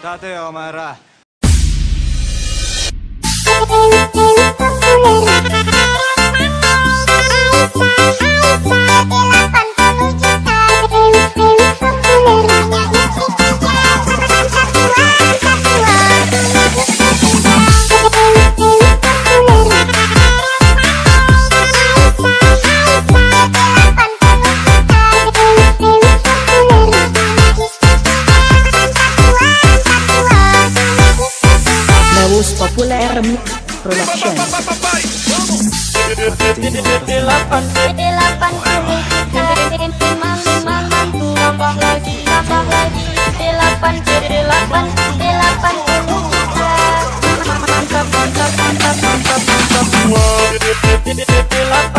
Tate Omara. populer production. Delapan, delapan, delapan, delapan. Delapan, delapan, delapan, delapan, delapan, mantap, mantap, mantap, mantap, mantap, mantap, delapan.